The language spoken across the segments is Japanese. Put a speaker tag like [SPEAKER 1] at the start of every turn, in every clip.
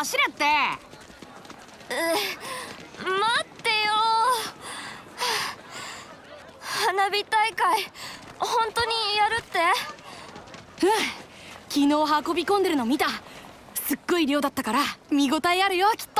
[SPEAKER 1] 走れって。
[SPEAKER 2] う待ってよ。花火大会本当にやるって？
[SPEAKER 1] うん昨日運び込んでるの見た。
[SPEAKER 2] すっごい量だったから見応えあるよきっと。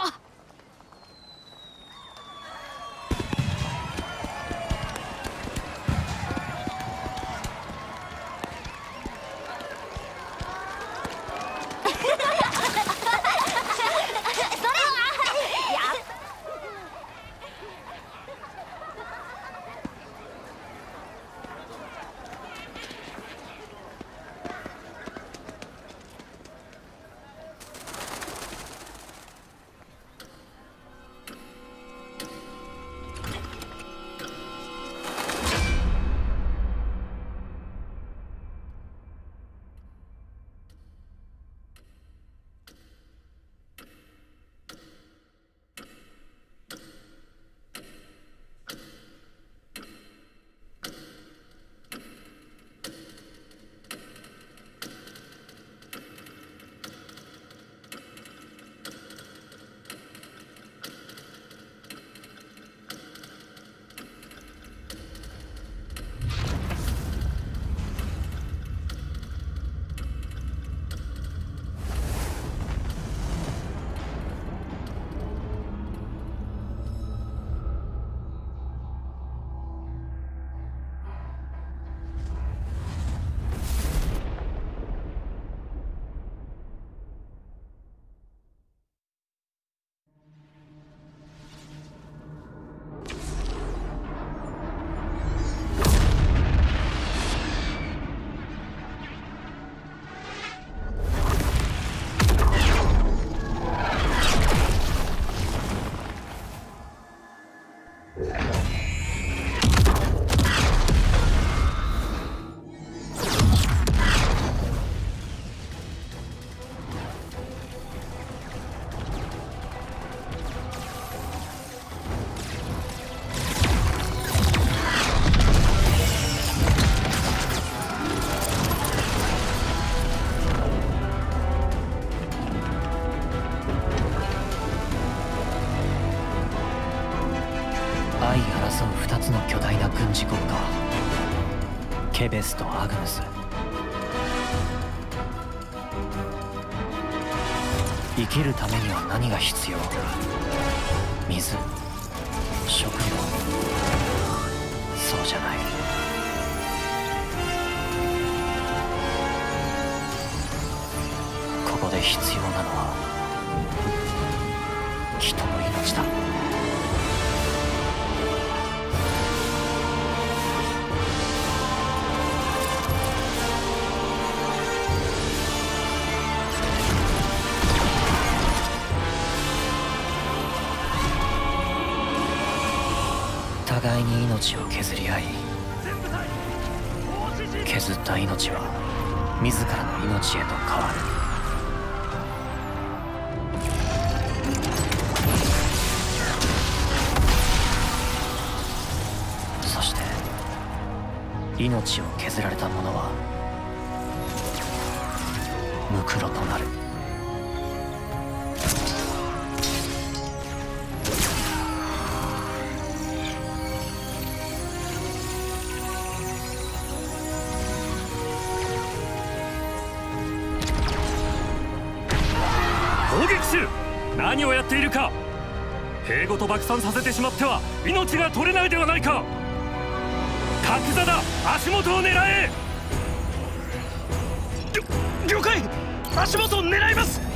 [SPEAKER 3] 生きるためには何が必互いに命を削り合い削った命は自らの命へと変わる。命をる
[SPEAKER 4] か。兵ごと爆散させてしまっては命が取れないではないか。角座だ。足元を狙え。了解。足元を狙います。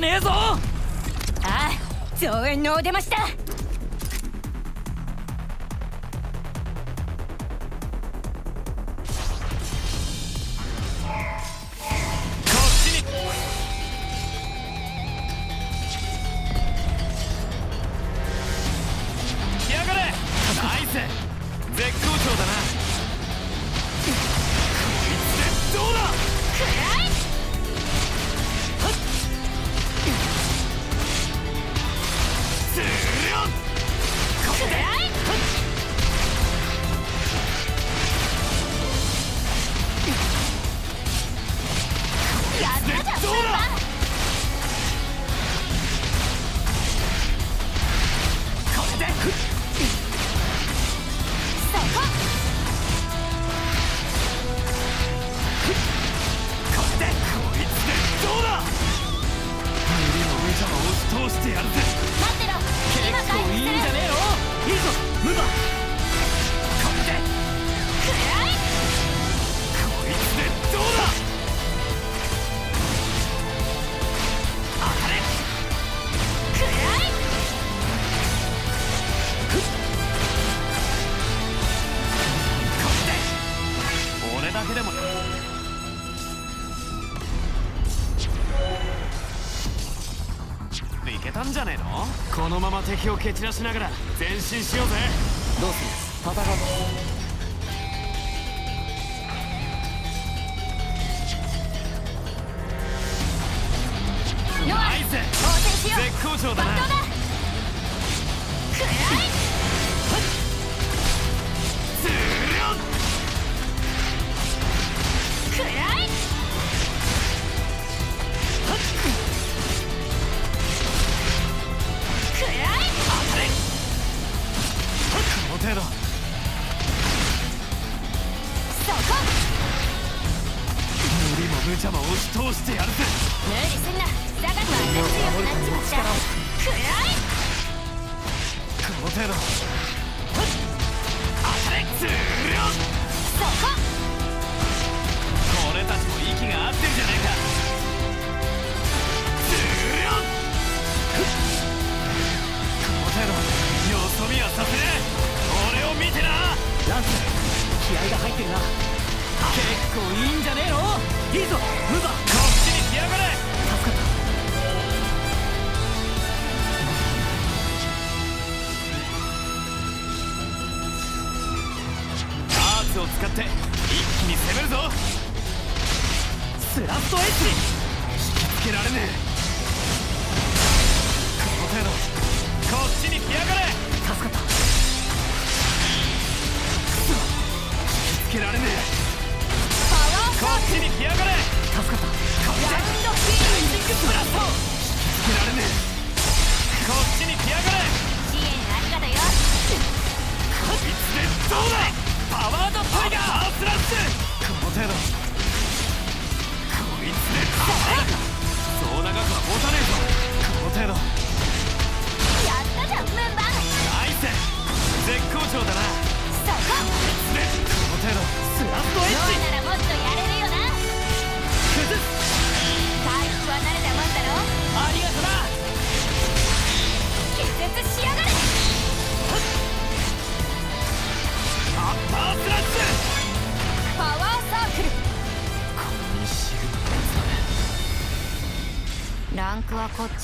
[SPEAKER 5] ね
[SPEAKER 6] えぞ。
[SPEAKER 1] ああ増援のお出ましだ。
[SPEAKER 5] 気を蹴散らしながら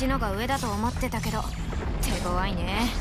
[SPEAKER 1] ち
[SPEAKER 5] のが
[SPEAKER 7] 上だと思ってたけど手強いね。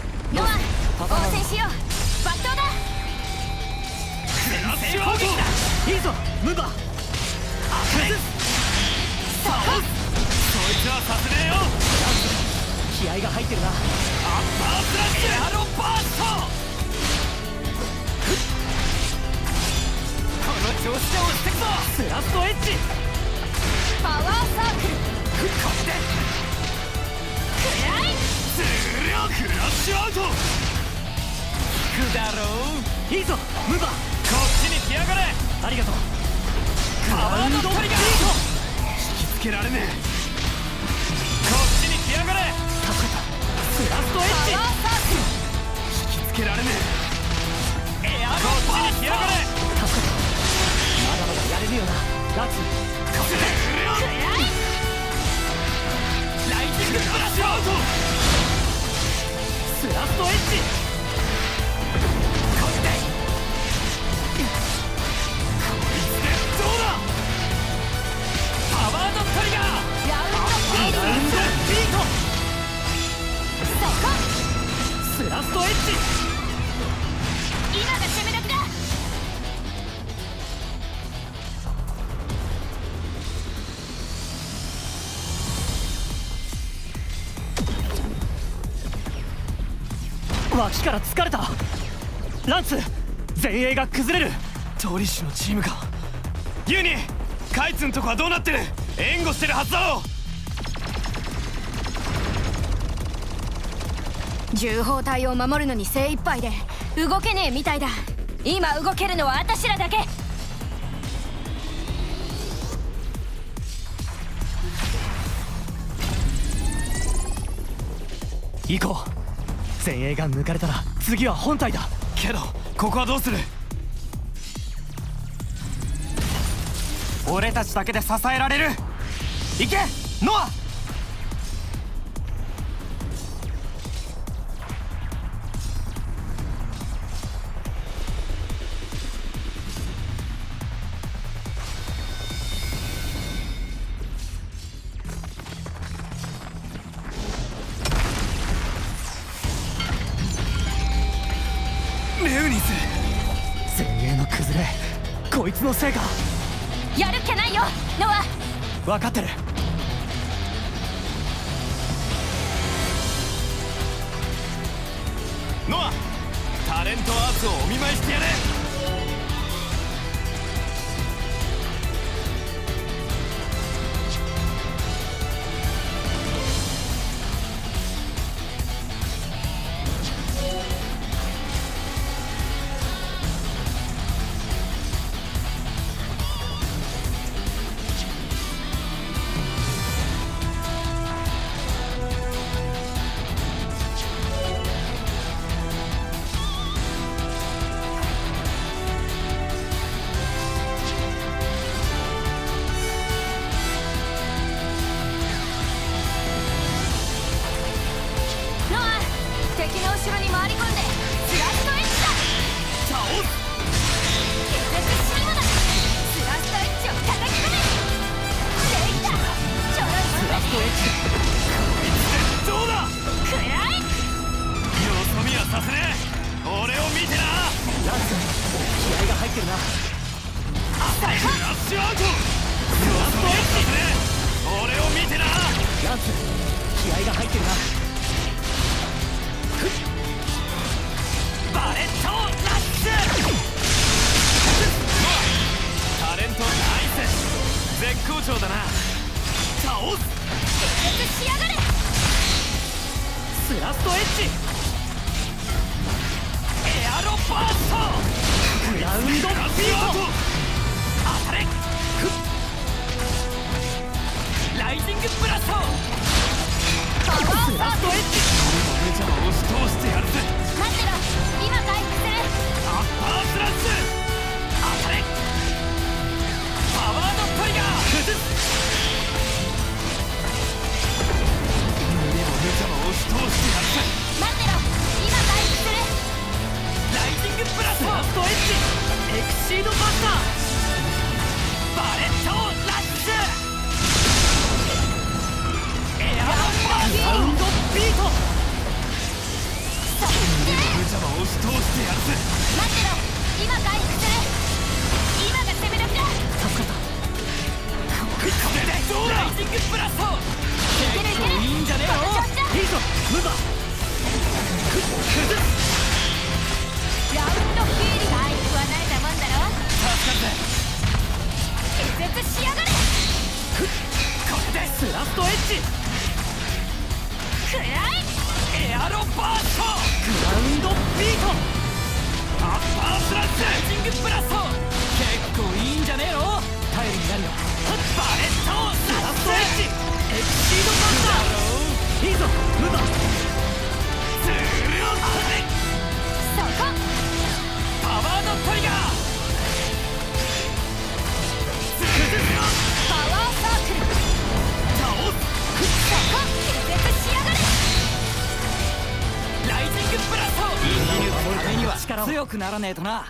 [SPEAKER 7] 脇から疲れた。ランス前衛が崩れる。
[SPEAKER 5] トリッシュのチームか。ユニカイツんとこはどうなってる？援護してるはずだろ
[SPEAKER 1] 重砲隊を守るのに精一杯で動けねえみたいだ。今動けるのは私らだけ。
[SPEAKER 7] 行こう。前衛が抜かれたら次は本体だ。
[SPEAKER 5] けどここはどうする？俺たちだけで支えられる？行け！ノア！
[SPEAKER 1] く
[SPEAKER 5] な
[SPEAKER 1] ら
[SPEAKER 5] ねえとな。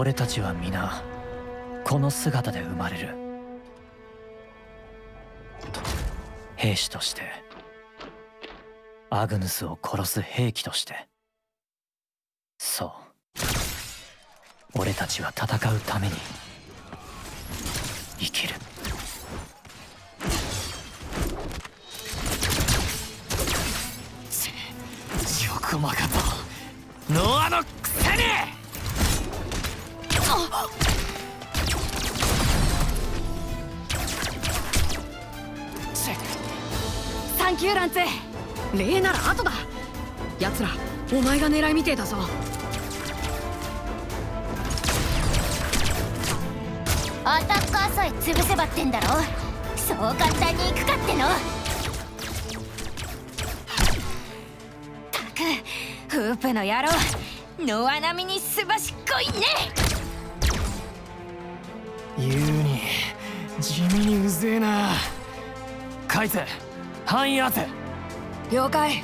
[SPEAKER 3] 俺たちは皆この姿で生まれる。兵士としてアグヌスを殺す兵器として。そう。俺たちは戦うために
[SPEAKER 1] みてえだぞ。
[SPEAKER 8] アタッカーさえ潰せばってんだろ？そう簡単にいくかっての？
[SPEAKER 1] たくフープの野郎。ノア並みにすばしっこいね！
[SPEAKER 5] 言うに地味にうぜえな。カイツ範囲当て
[SPEAKER 1] 了解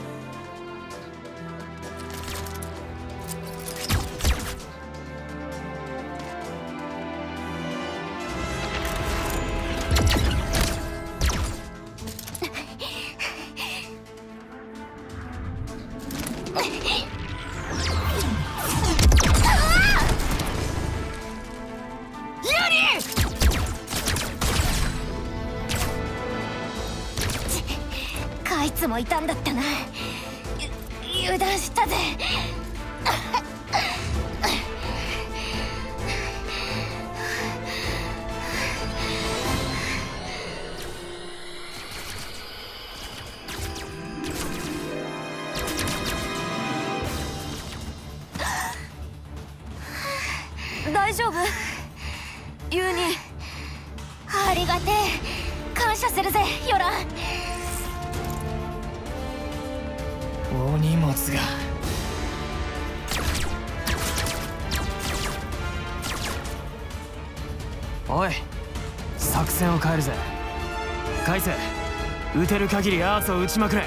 [SPEAKER 5] 限りアーツを撃ちまくれ。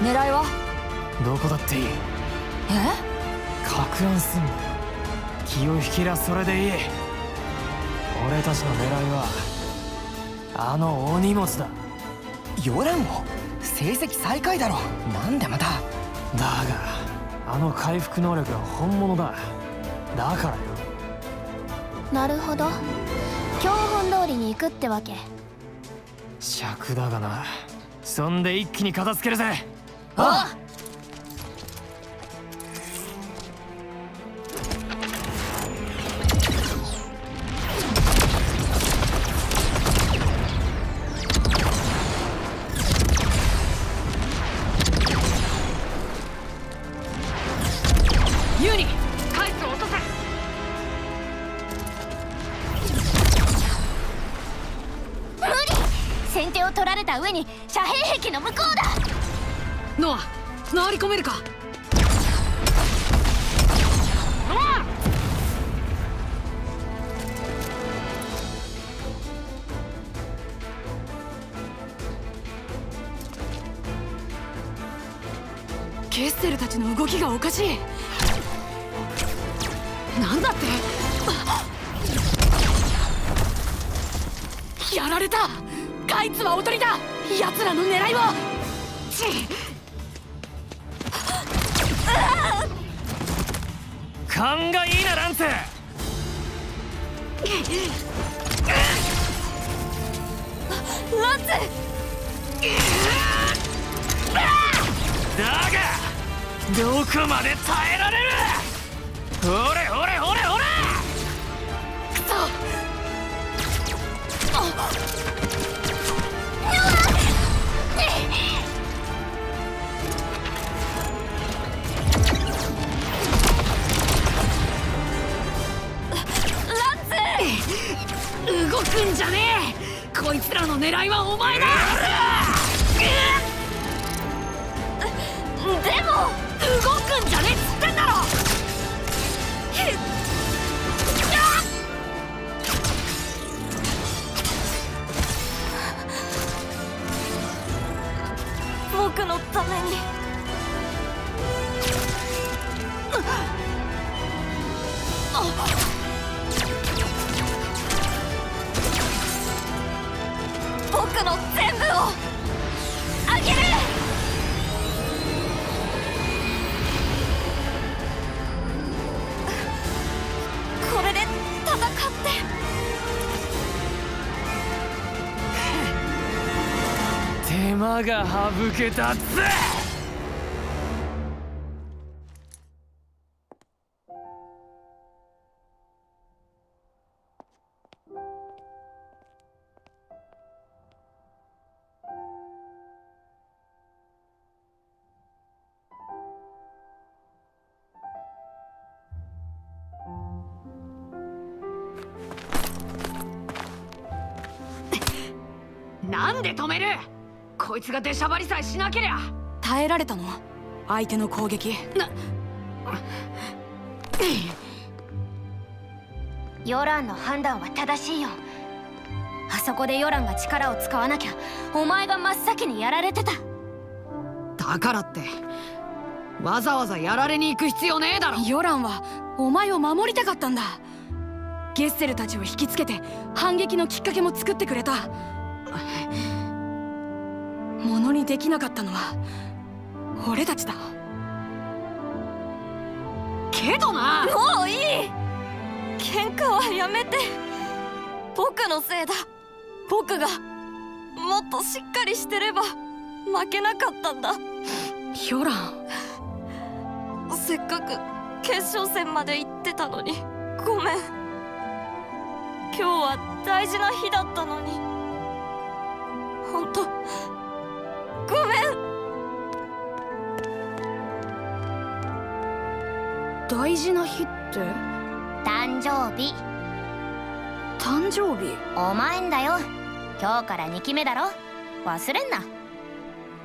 [SPEAKER 2] 狙いは？
[SPEAKER 5] どこだっていい。
[SPEAKER 2] え？
[SPEAKER 5] か乱すんだ。よ気を引きらそれでいい。俺たちの狙いはあのお荷物だ。
[SPEAKER 9] ヨランも？成績最下位だろ。なんでまた？
[SPEAKER 5] だがあの回復能力は本物だ。だからよ。
[SPEAKER 1] なるほど。教本通りに行くってわけ。
[SPEAKER 5] 尺だがなそんで一気に片付けるぜ。
[SPEAKER 2] あ
[SPEAKER 5] どこまで耐えられる！ほれほれほれほれ！
[SPEAKER 10] クソ動くんじゃねえ！こいつらの狙いはお前だ！でも動くんじゃねえっつってんだろ！
[SPEAKER 2] 僕のために。
[SPEAKER 5] が省けたぜ
[SPEAKER 10] つが出しゃばりさえしなけりゃ。耐えられたの？相手の攻撃。な。
[SPEAKER 1] ヨランの判断は正しいよ。あそこでヨランが力を使わなきゃお前が真っ先にやられてた。
[SPEAKER 10] だからってわざわざやられに行く必要ねえだろ。ヨランはお前を守りたかったんだ。ゲッセルたちを引きつけて反撃のきっかけも作ってくれたものにできなかったのは俺たちだ。けどな。
[SPEAKER 2] もういい。喧嘩はやめて。僕のせいだ。僕がもっとしっかりしてれば負けなかったんだ。
[SPEAKER 10] ヒョラン。
[SPEAKER 2] せっかく決勝戦まで行ってたのに。ごめん。今日は大事な日だったのに。本当ごめん。
[SPEAKER 10] 大事な日って？
[SPEAKER 1] 誕生日。
[SPEAKER 10] 誕生日？
[SPEAKER 1] お前んだよ。今日から2期目だろ。忘れんな。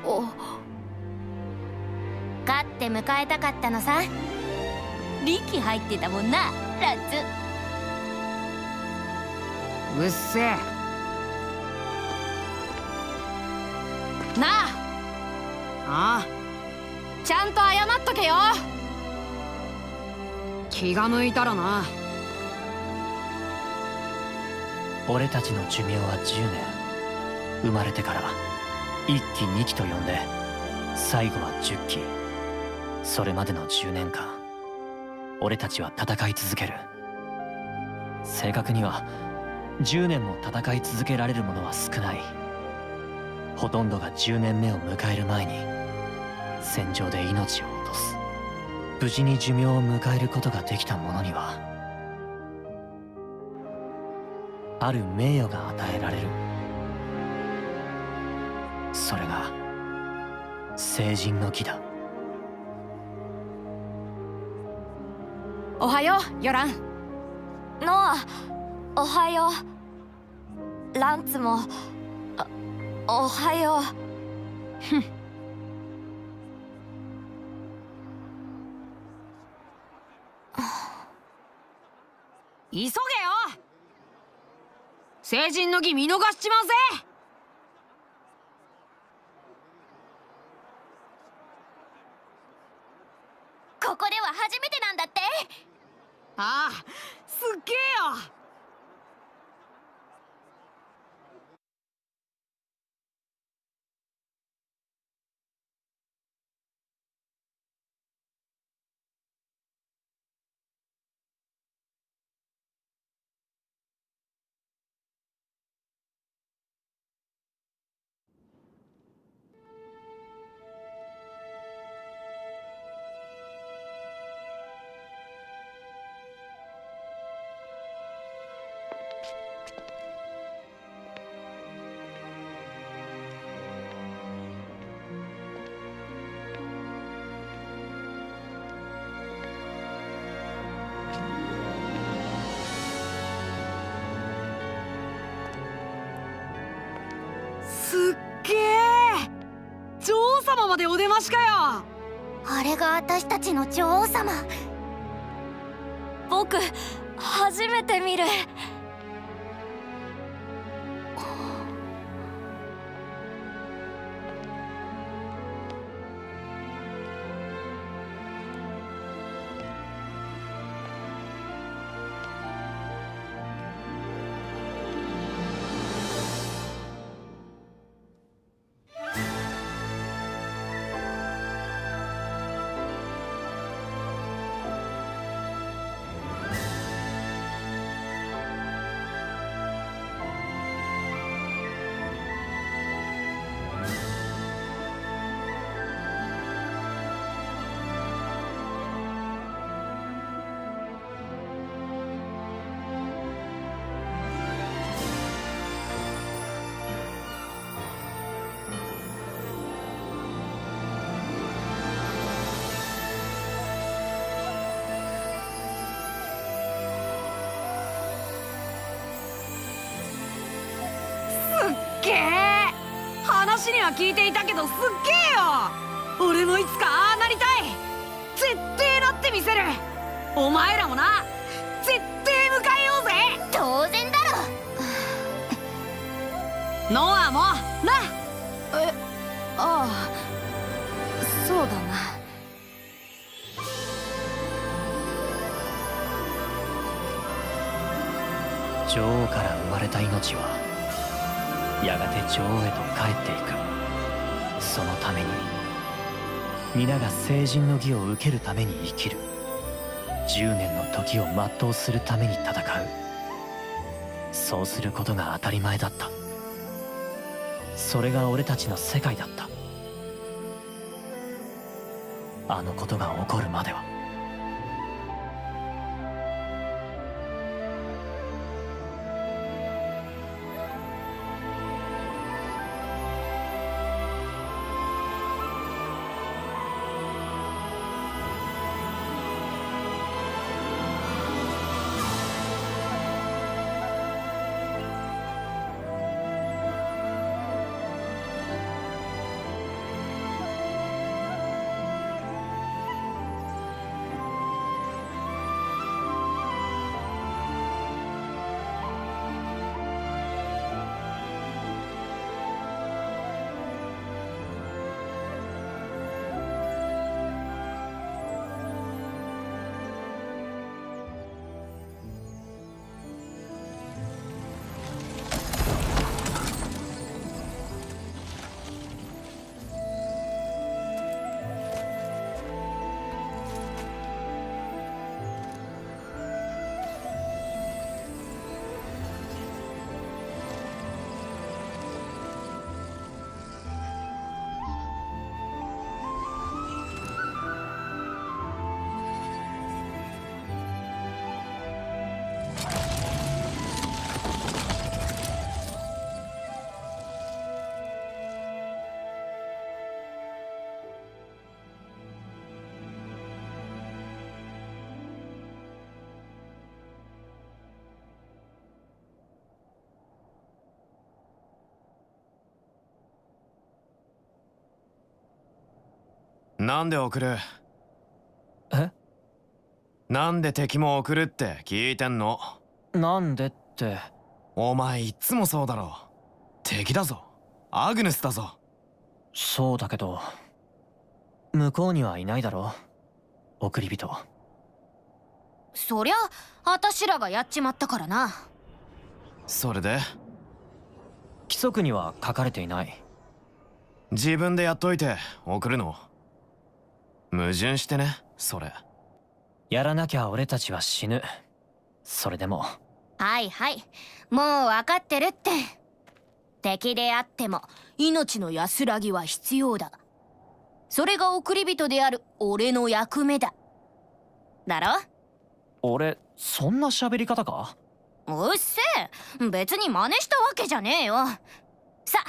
[SPEAKER 10] お。
[SPEAKER 1] 勝って迎えたかったのさ。力入ってたもんなラッツ。
[SPEAKER 10] うっせえなあ。ああ。ちゃんと謝っとけよ。気が向いたらな。
[SPEAKER 3] 俺たちの寿命は10年。生まれてから1期2期と呼んで最後は10期。それまでの10年間俺たちは戦い続ける。正確には10年も戦い続けられるものは少ないほとんどが10年目を迎える前に戦場で命を落とす。無事に寿命を迎えることができた者にはある名誉が与えられる。それが成人の儀だ。
[SPEAKER 10] おはようヨラン。
[SPEAKER 2] ノアおはよう。ランツもおはよう。
[SPEAKER 10] 急げよ。成人の儀見逃しちまうぜ。
[SPEAKER 1] ここでは初めてなんだって。
[SPEAKER 10] ああすっげえよまでお出ましかよ。
[SPEAKER 1] あれが私たちの女王様。
[SPEAKER 2] 僕初めて見る。
[SPEAKER 10] 話には聞いていたけどすっげえよ。俺もいつかああなりたい。絶対なってみせる。お前らもな。絶対迎えようぜ。
[SPEAKER 1] 当然だろ。
[SPEAKER 10] ノアも。な。えああ。そうだな。
[SPEAKER 3] 女王から生まれた命はやがて女王へと帰っていく。そのために皆が成人の儀を受けるために生きる。10年の時を全うするために戦う。そうすることが当たり前だった。それが俺たちの世界だった。あのことが起こるまでは。
[SPEAKER 5] なんで送る？
[SPEAKER 3] え？
[SPEAKER 5] なんで敵も送るって聞いてんの？
[SPEAKER 3] なんでって。
[SPEAKER 5] お前いっつもそうだろ。敵だぞ。アグヌスだぞ。
[SPEAKER 3] そうだけど向こうにはいないだろ。送り人。
[SPEAKER 1] そりゃあたしらがやっちまったからな。
[SPEAKER 5] それで？
[SPEAKER 3] 規則には書かれていない。
[SPEAKER 5] 自分でやっといて送るの？矛盾してねそれ。
[SPEAKER 3] やらなきゃ俺たちは死ぬ。それでも。
[SPEAKER 1] はいはい。もう分かってるって。敵であっても命の安らぎは必要だ。それが送り人である俺の役目だ。だろ？
[SPEAKER 3] 俺そんな喋り方か？
[SPEAKER 1] うっせえ。別に真似したわけじゃねえよ。さ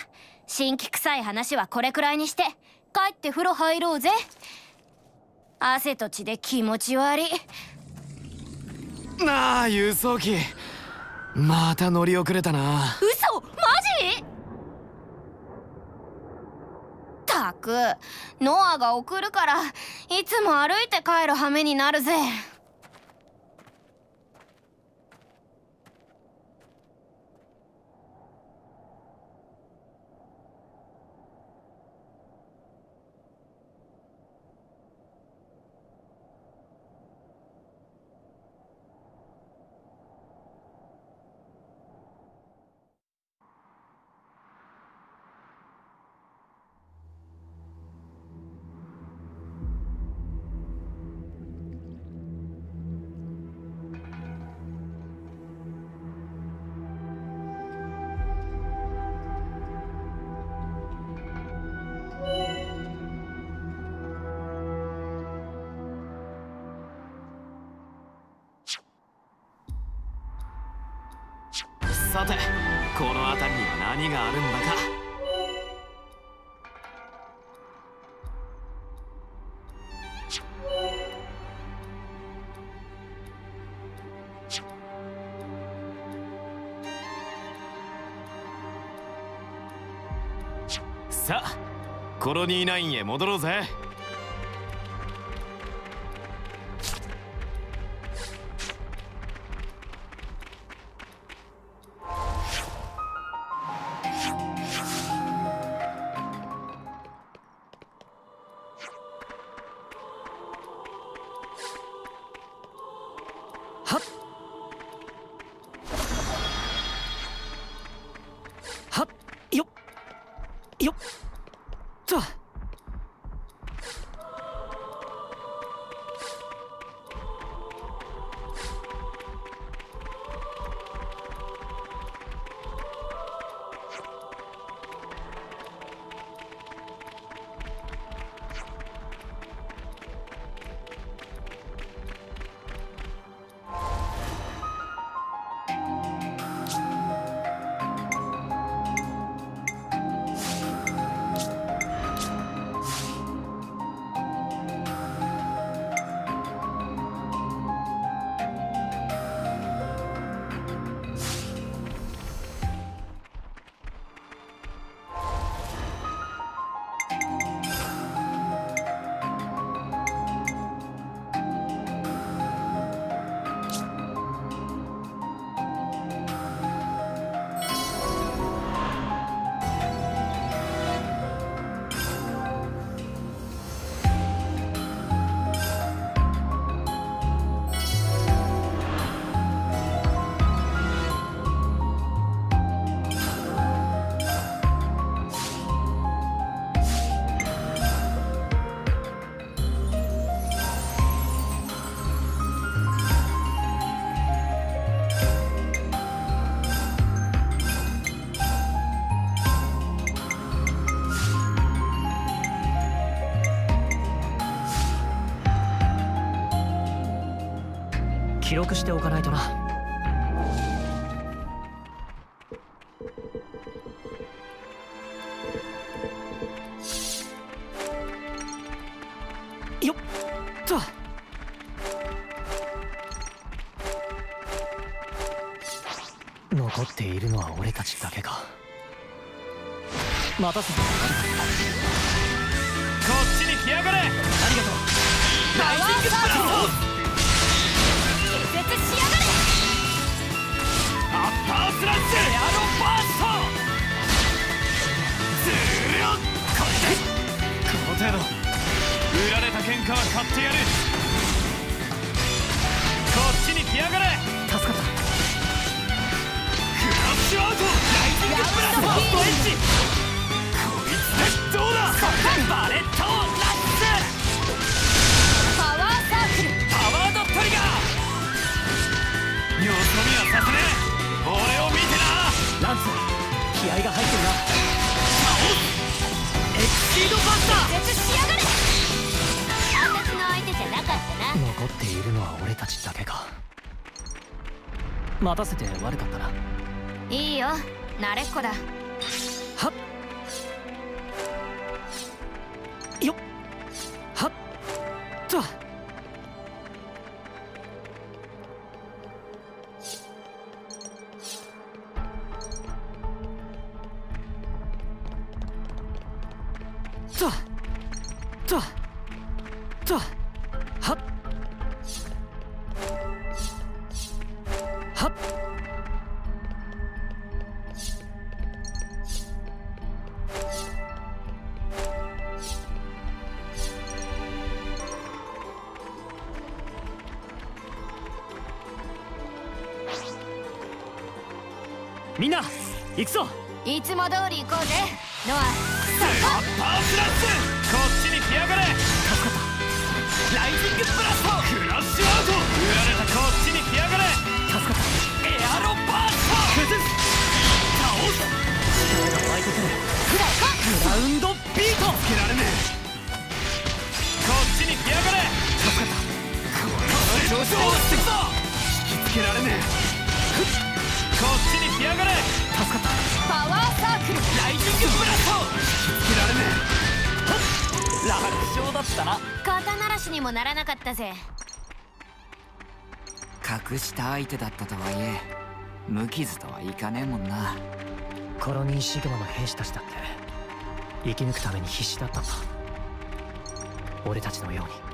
[SPEAKER 1] 新規臭い話はこれくらいにして帰って風呂入ろうぜ汗と血で気持ち悪い。
[SPEAKER 5] なあ輸送機また乗り遅れたな。
[SPEAKER 1] 嘘！マジ？たくノアが送るからいつも歩いて帰る羽目になるぜ
[SPEAKER 5] コロニーナインへ戻ろうぜ。
[SPEAKER 3] 記録しておかないとな。よっと。残っているのは俺たちだけか。待たせ。
[SPEAKER 5] 待たせて悪かったな。い
[SPEAKER 1] いよ。慣れっこだ。
[SPEAKER 5] はっ。よっ。はっ。と。と。と。と。
[SPEAKER 11] っ
[SPEAKER 5] た
[SPEAKER 1] ぜ。
[SPEAKER 6] 隠した相手だったとはいえ無傷とはいかねえもんな。
[SPEAKER 5] コロニーシグマの兵士たちだって生き抜くために必死だったんだ。俺たちのように。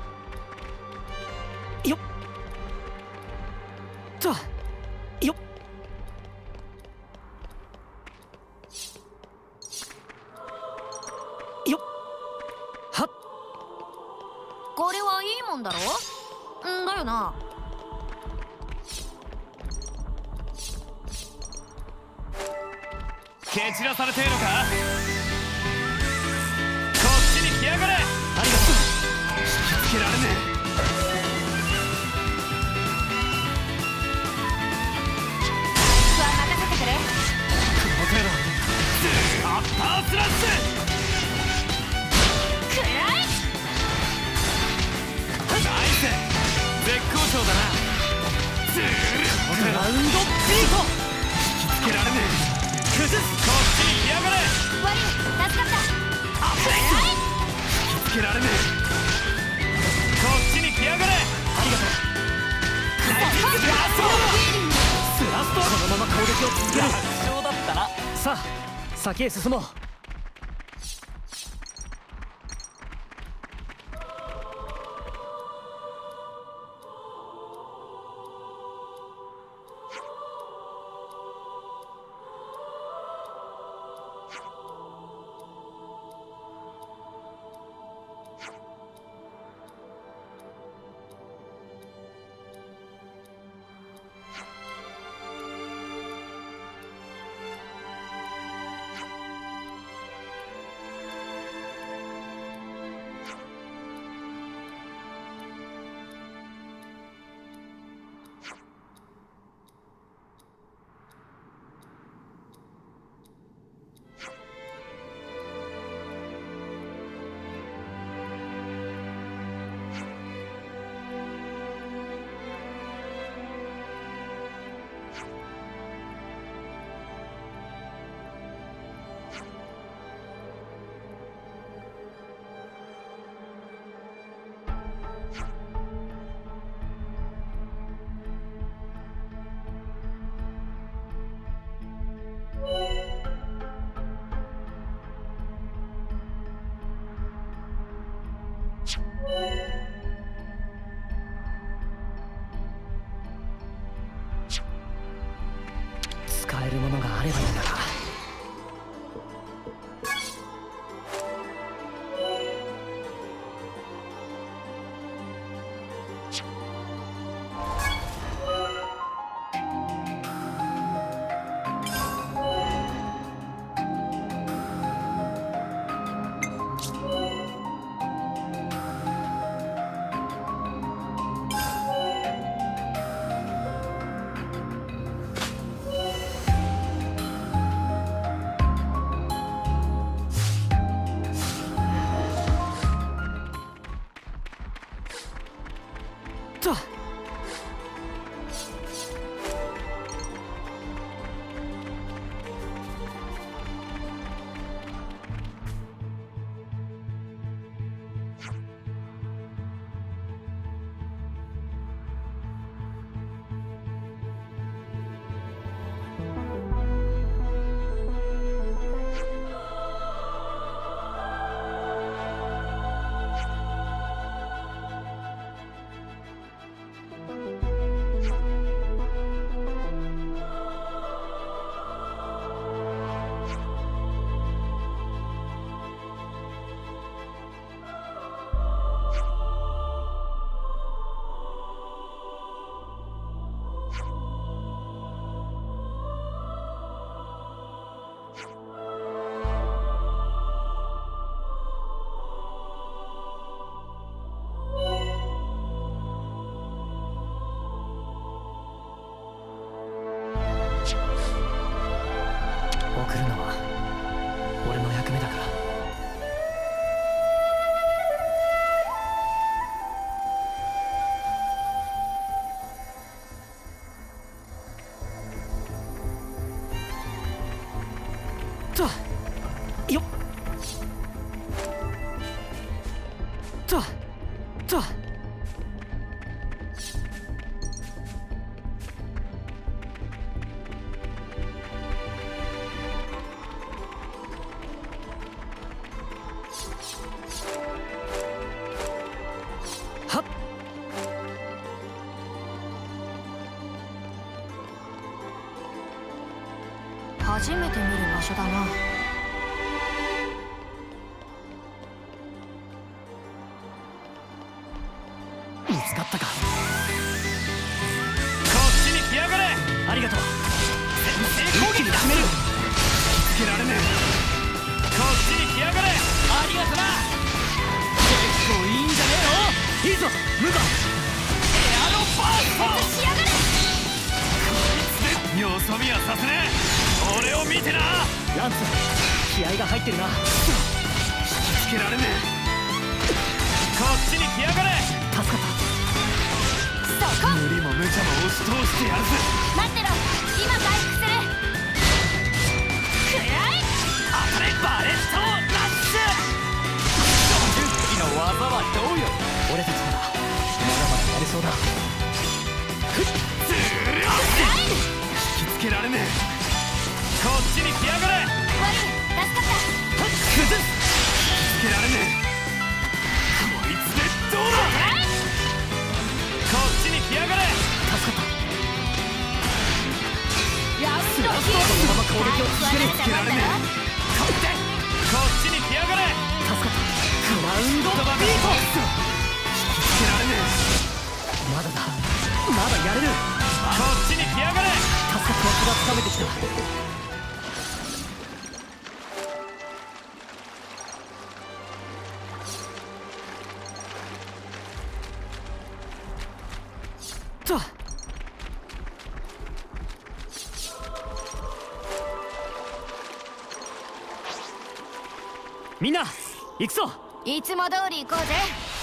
[SPEAKER 1] いつも
[SPEAKER 11] 通り行こうぜ。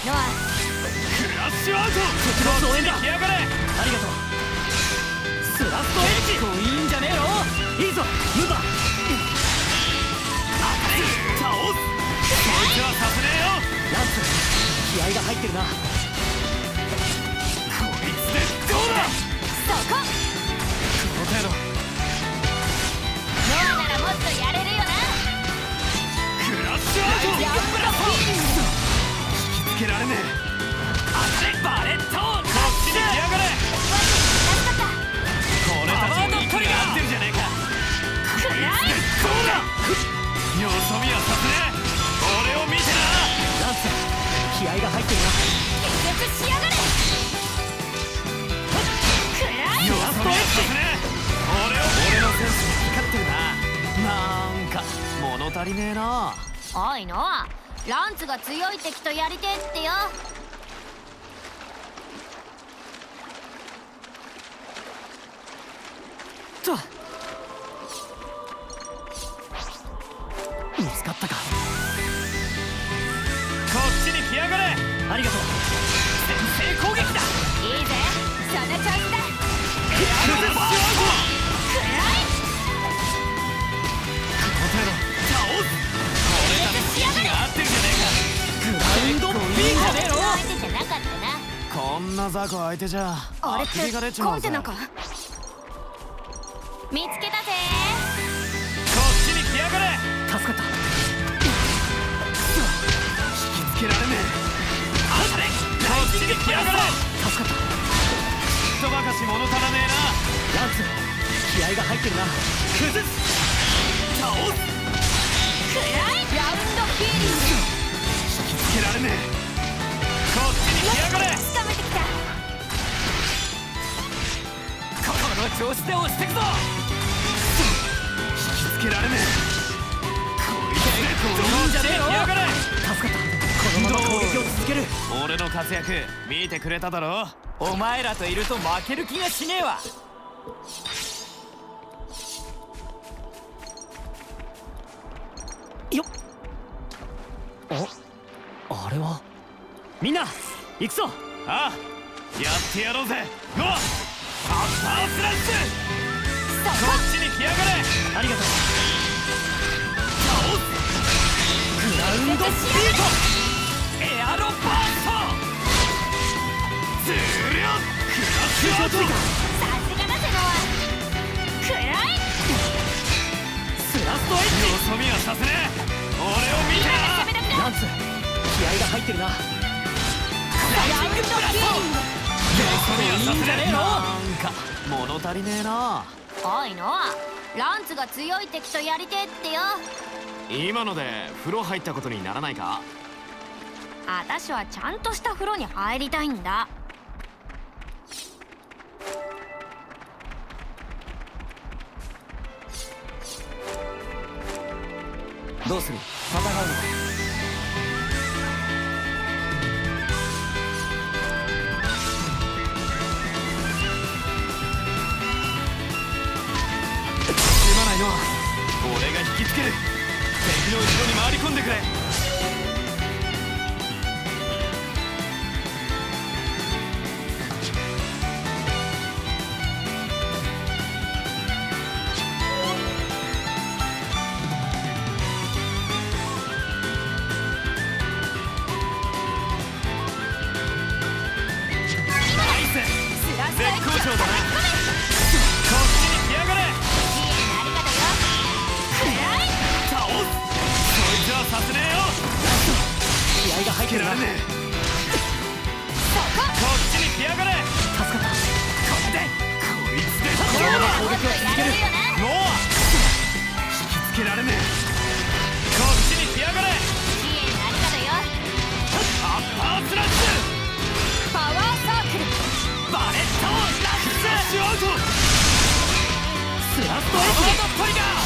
[SPEAKER 11] ノア。クラッシュアウト。こっちの応援だ。来やがれ。ありがとう。ス
[SPEAKER 5] ラストエッジ。
[SPEAKER 6] 結いいんじゃねえの？いいぞ。ムーバ
[SPEAKER 5] ー
[SPEAKER 1] 当た倒す。
[SPEAKER 5] こいつはさせねえよ。
[SPEAKER 6] ランス気合が入ってるな。
[SPEAKER 5] こ
[SPEAKER 1] い
[SPEAKER 6] つでどうだ？そ
[SPEAKER 5] こ。こ
[SPEAKER 6] の程度。ノ
[SPEAKER 1] アなら
[SPEAKER 5] もっとやれ
[SPEAKER 6] るよな。
[SPEAKER 5] クラッシュアウト。けられ
[SPEAKER 6] ねえ。足バレットこちが合ってるじゃねえか。い
[SPEAKER 5] よそ見させねえ。俺
[SPEAKER 6] を見てな。気合が入ってる
[SPEAKER 5] がい。
[SPEAKER 1] よ
[SPEAKER 5] そ見
[SPEAKER 1] させ俺を
[SPEAKER 5] 俺のセンスが光ってるな。なんか物
[SPEAKER 6] 足りねえな。
[SPEAKER 1] おいのランツが強い敵とやりてえってよ。
[SPEAKER 7] と。見つかったか。こ
[SPEAKER 5] っちに来やがれ。
[SPEAKER 7] ありがとう
[SPEAKER 6] んな雑魚相手じゃ
[SPEAKER 12] あれってコンテナか？
[SPEAKER 1] 見つけたぜ。
[SPEAKER 5] こっちに来やがれ。
[SPEAKER 7] 助かった。
[SPEAKER 5] 引きつけられねえ。あれ？こっちに来やがれ。
[SPEAKER 7] 助かった。
[SPEAKER 5] 人ばかし物足らねえな。
[SPEAKER 7] ランツ気合が入ってるな。
[SPEAKER 5] 崩す。倒す。
[SPEAKER 1] くらい。ラウンドヒーリング。
[SPEAKER 5] 引きつけられねえ調子で押してくぞ。引きつけられねえ。こいつでこっちに来やがれ。
[SPEAKER 7] 助かった。このまま攻撃を続ける。
[SPEAKER 6] 俺の活躍見てくれただろ。
[SPEAKER 7] お前らといると負ける気がしねえわ。よっ。ああれは？みんな行くぞ。
[SPEAKER 5] ああやってやろうぜ。ゴーアッパースラッシュ。こっちに来やがれ。
[SPEAKER 7] ありがとう。
[SPEAKER 5] 倒すグラウンドビートエアロバースト。ズルヨクラッシュアウト。
[SPEAKER 1] さすがだぜノア。くらい。
[SPEAKER 5] スラストエッジ。よそ見はさせねえ俺を見てな
[SPEAKER 1] 攻め時だ
[SPEAKER 7] ランツ気合が入ってるな
[SPEAKER 1] ランドヒーリング
[SPEAKER 5] よそ見はさせねえ
[SPEAKER 6] なんか物足りねえな
[SPEAKER 1] おいノアランツが強い敵とやりてえってよ
[SPEAKER 6] 今ので風呂入ったことにならないか
[SPEAKER 1] あたしはちゃんとした風呂に入りたいんだ
[SPEAKER 7] どうする戦うのか
[SPEAKER 6] 俺が引きつける。敵の後ろに回り込んでくれ。
[SPEAKER 5] ナイス。絶好調だな
[SPEAKER 7] 気合が入ってるな
[SPEAKER 5] 蹴られねえ。こっちに来やがれ。
[SPEAKER 7] 助かった。
[SPEAKER 5] こってこいつ。で
[SPEAKER 7] このまま攻撃を続ける
[SPEAKER 5] ノア。引きつけられねえ。こっちに来やがれ。
[SPEAKER 1] 支援ありがとよ。
[SPEAKER 5] アッパースラッシュ。
[SPEAKER 1] パワーサークル。
[SPEAKER 5] バレットラッシュアウト
[SPEAKER 7] スラストエッ
[SPEAKER 5] ハードトリガー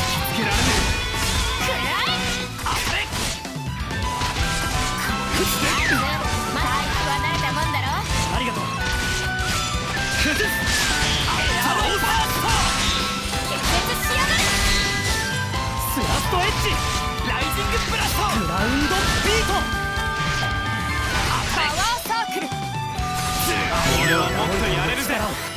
[SPEAKER 7] ウンドビート。
[SPEAKER 1] パワーサークル。
[SPEAKER 5] 俺はもっとやれるぜ。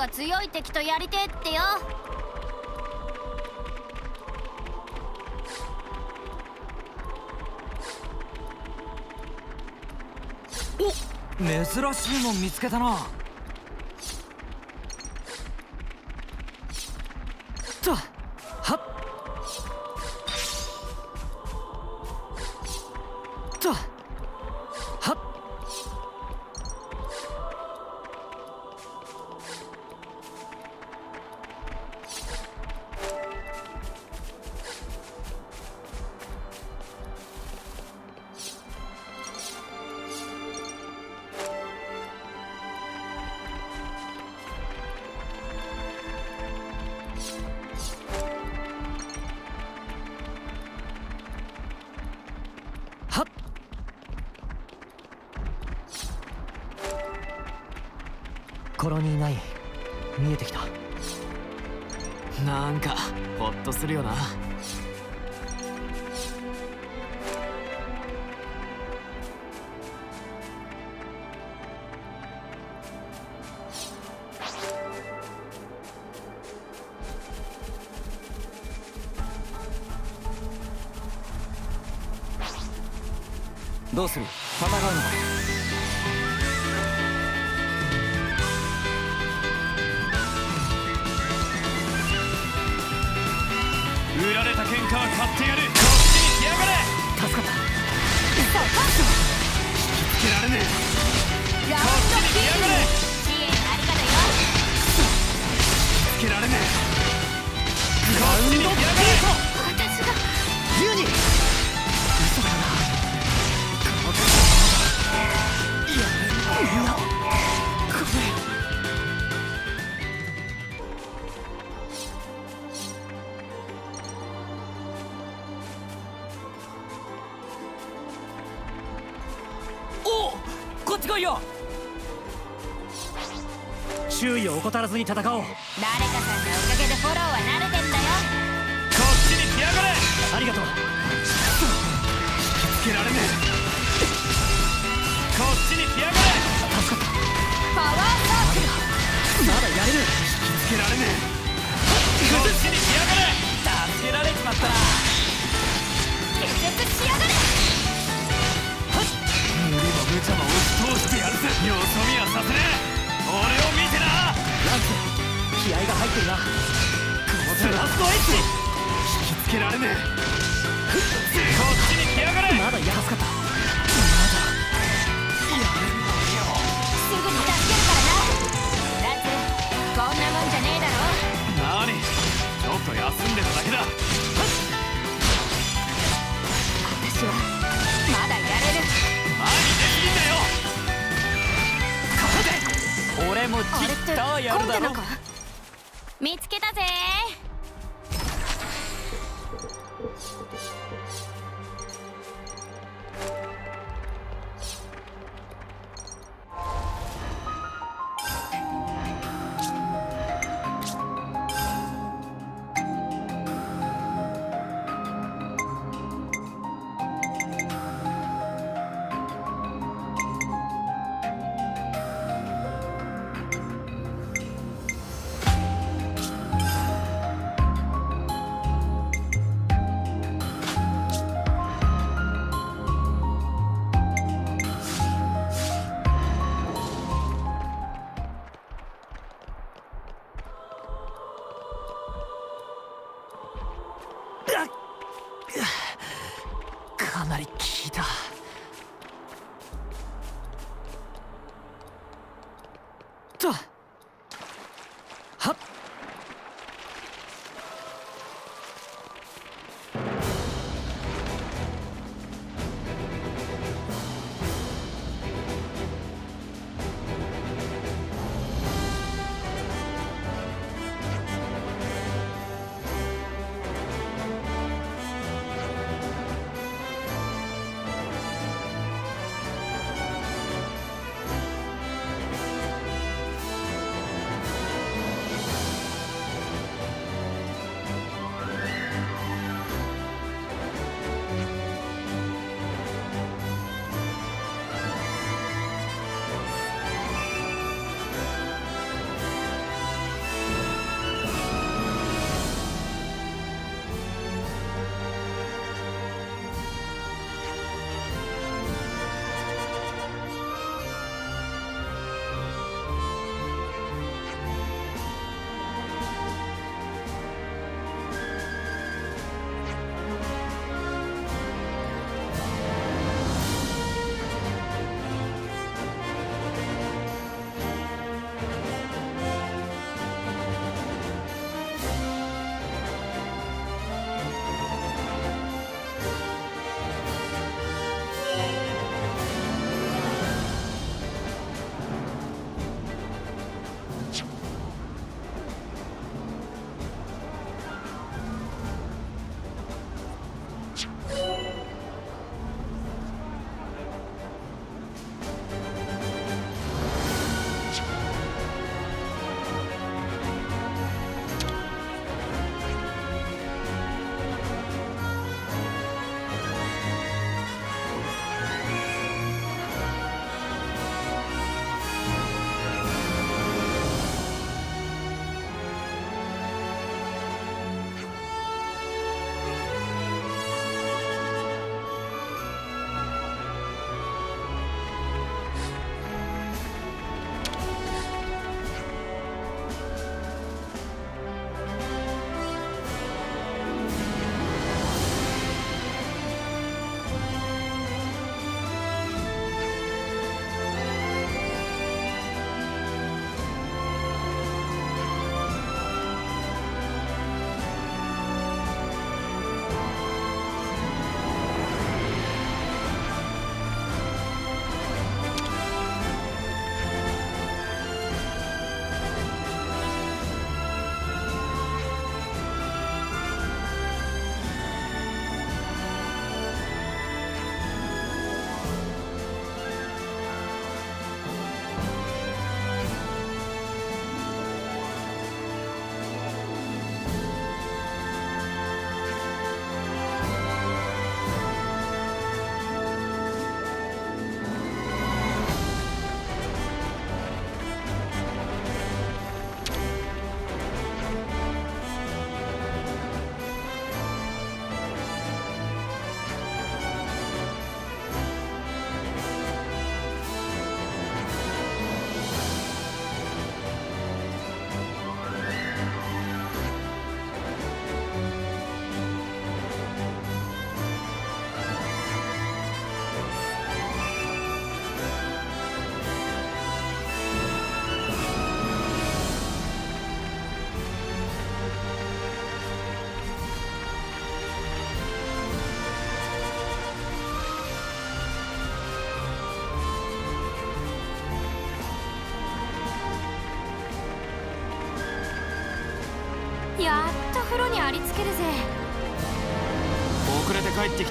[SPEAKER 1] が強い敵とやりてえってよ。
[SPEAKER 7] 珍しいもん見つけたな。
[SPEAKER 6] に
[SPEAKER 5] 戦おう。
[SPEAKER 6] も
[SPEAKER 5] っ
[SPEAKER 6] と
[SPEAKER 1] やる
[SPEAKER 6] だ
[SPEAKER 7] ろ
[SPEAKER 1] 見つけたぜ。
[SPEAKER 5] 遅れ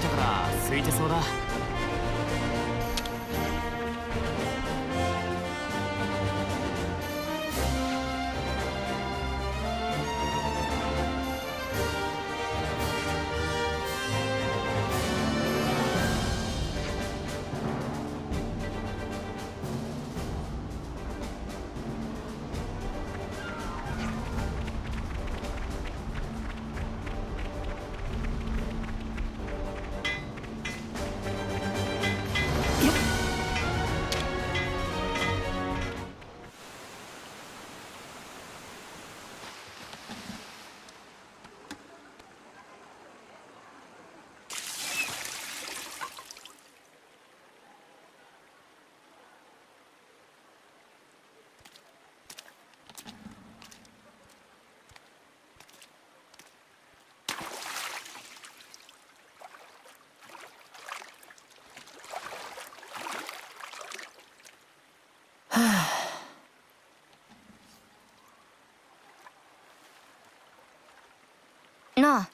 [SPEAKER 1] なあ。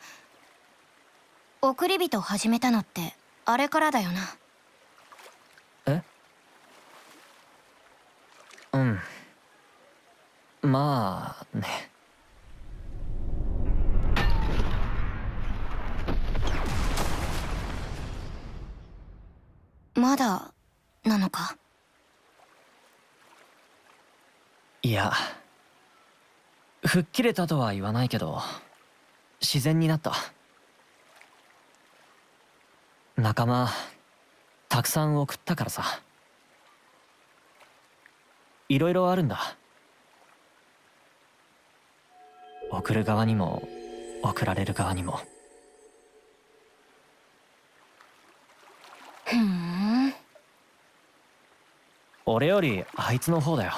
[SPEAKER 1] 送り人始めたのってあれからだよな。
[SPEAKER 3] え？うん。まあね。
[SPEAKER 1] まだなのか？
[SPEAKER 3] いや。吹っ切れたとは言わないけど自然になった。仲間たくさん送ったからさ。いろいろあるんだ。送る側にも送られる側にも。
[SPEAKER 1] ふん。
[SPEAKER 3] 俺よりあいつの方だよ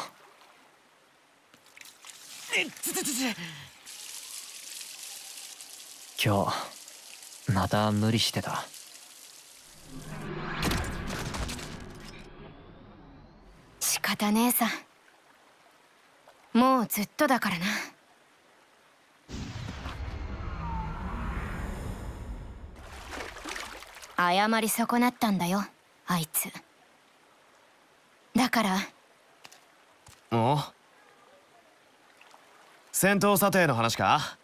[SPEAKER 3] 今日また無理してた。
[SPEAKER 1] 仕方ねえさ。もうずっとだからな。謝り損なったんだよあいつ。だから。
[SPEAKER 5] お戦闘査定の話か？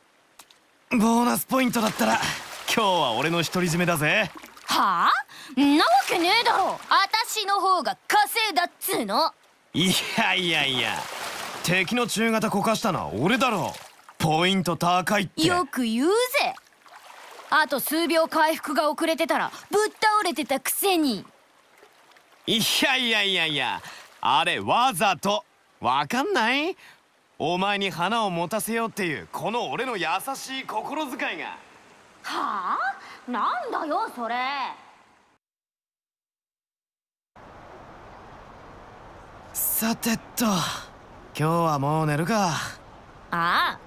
[SPEAKER 5] ボーナスポイントだったら。今日は俺の独り占めだぜ。
[SPEAKER 1] はあ？んなわけねえだろ。私の方が稼いだっつうの。
[SPEAKER 5] いやいやいや。敵の中型こかしたのは俺だろ。ポイント高いって。
[SPEAKER 1] よく言うぜ。あと数秒回復が遅れてたらぶっ倒れてたくせに。
[SPEAKER 5] いやいやいやいや。あれわざと。わかんない？お前に花を持たせようっていうこの俺の優しい心遣いが。
[SPEAKER 1] はあ？なんだよそれ。
[SPEAKER 5] さてと今日はもう寝るか。
[SPEAKER 1] ああ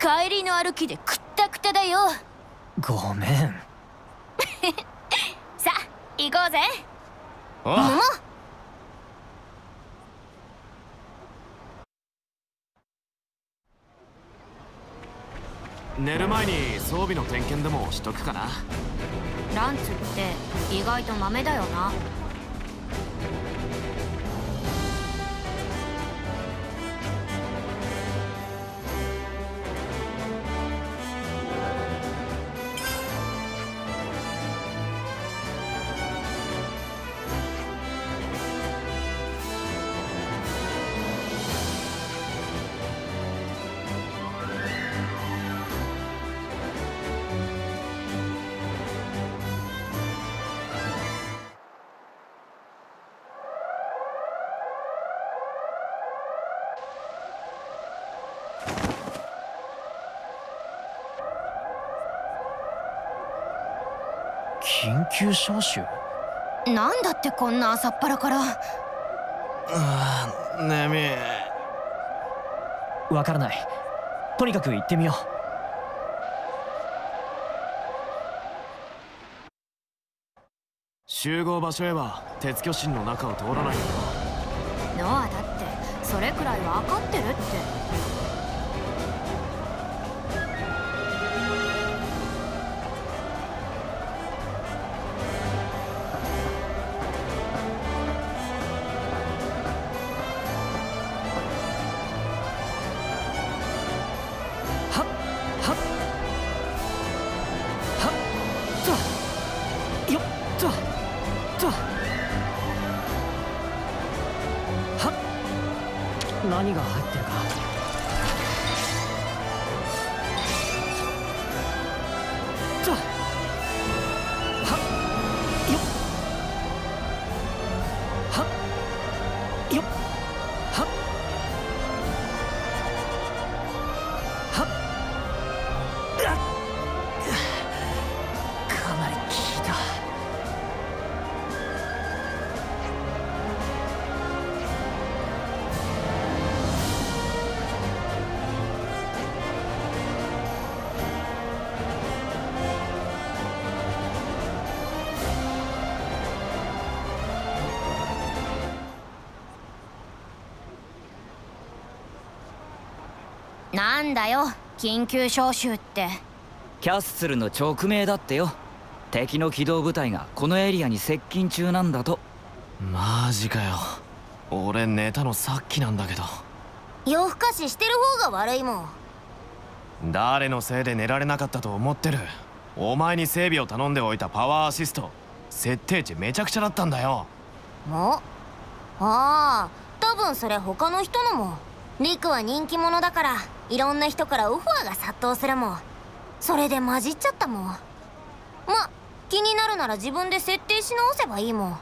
[SPEAKER 1] 帰りの歩きでくったくただよ。
[SPEAKER 3] ごめん。
[SPEAKER 1] さあ行こうぜ。
[SPEAKER 5] お
[SPEAKER 1] も
[SPEAKER 5] 寝る前に装備の点検でもしとくかな。
[SPEAKER 1] ランツって意外とマメだよな。
[SPEAKER 3] 緊急招集？
[SPEAKER 1] なんだってこんな朝っぱらから。
[SPEAKER 5] あ眠い
[SPEAKER 3] わからない。とにかく行ってみよう。
[SPEAKER 5] 集合場所へは鉄巨神の中を通らない。よ
[SPEAKER 1] ノアだってそれくらい分かってるってなんだよ緊急招集って。
[SPEAKER 6] キャッスルの直命だってよ。敵の機動部隊がこのエリアに接近中なんだと。
[SPEAKER 5] マジかよ。俺寝たのさっきなんだけど。
[SPEAKER 1] 夜更かししてる方が悪いも
[SPEAKER 5] ん。誰のせいで寝られなかったと思ってる？お前に整備を頼んでおいたパワーアシスト。設定値めちゃくちゃだったんだよ。
[SPEAKER 1] も？ああ多分それ他の人のも。リクは人気者だからいろんな人からオファーが殺到するもん。それで混じっちゃったもん。ま気になるなら自分で設定し直せばいいもん。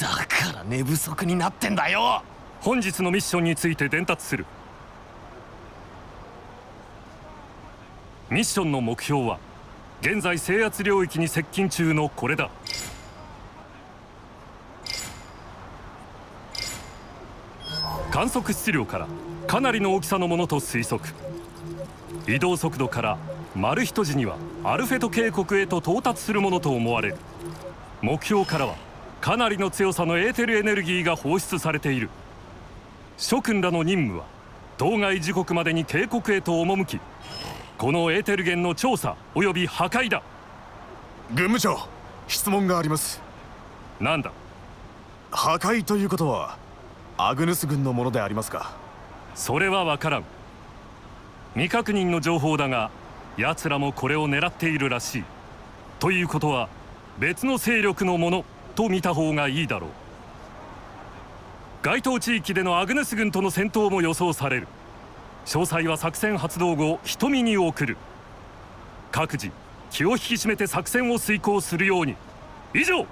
[SPEAKER 5] だから寝不足になってんだよ！
[SPEAKER 4] 本日のミッションについて伝達する。ミッションの目標は現在制圧領域に接近中のこれだ観測質量からかなりの大きさのものと推測。移動速度からマルヒト時にはアルフェト渓谷へと到達するものと思われる。目標からはかなりの強さのエーテルエネルギーが放出されている。諸君らの任務は当該時刻までに渓谷へと赴きこのエーテル源の調査及び破壊だ。
[SPEAKER 13] 軍務長質問があります。
[SPEAKER 4] なんだ？
[SPEAKER 13] 破壊ということはアグヌス軍のものでありますか？
[SPEAKER 4] それは分からん。未確認の情報だが奴らもこれを狙っているらしい。ということは別の勢力のものと見た方がいいだろう。該当地域でのアグネス軍との戦闘も予想される。詳細は作戦発動後瞳に送る。各自気を引き締めて作戦を遂行するように。以上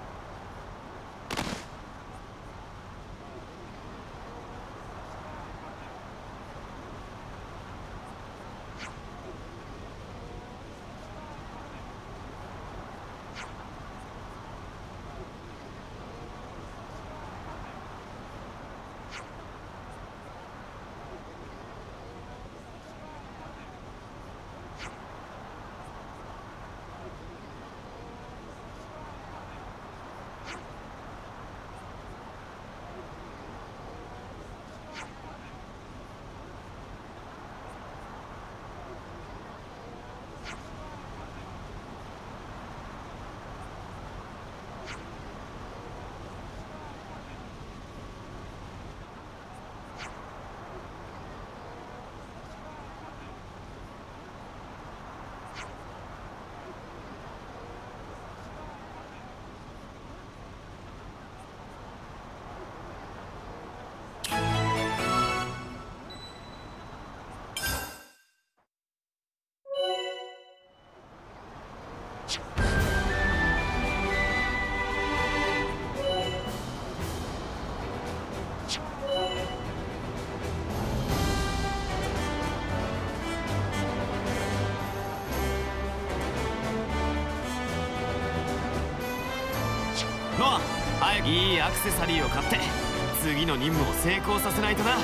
[SPEAKER 5] アクセサリーを買って次の任務を成功させないとな。